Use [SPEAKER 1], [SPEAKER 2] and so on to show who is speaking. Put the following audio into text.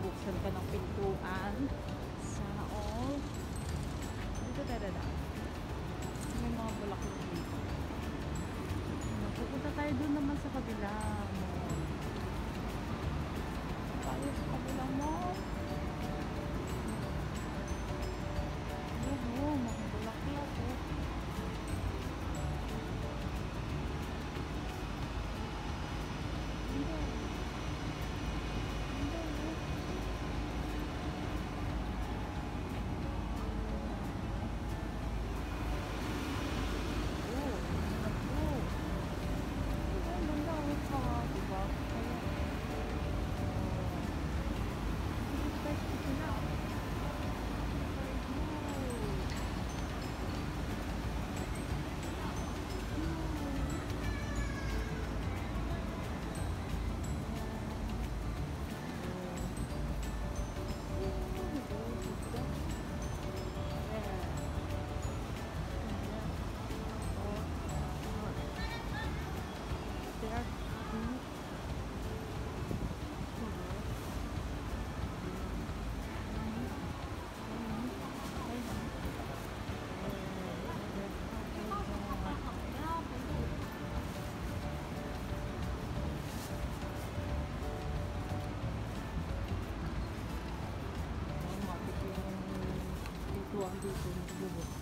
[SPEAKER 1] bubuksan ka ng pintuan. Sana all. Dito na. May mga bulaklak dito. Pupunta tayo doon naman sa kabila mall. দিয়ে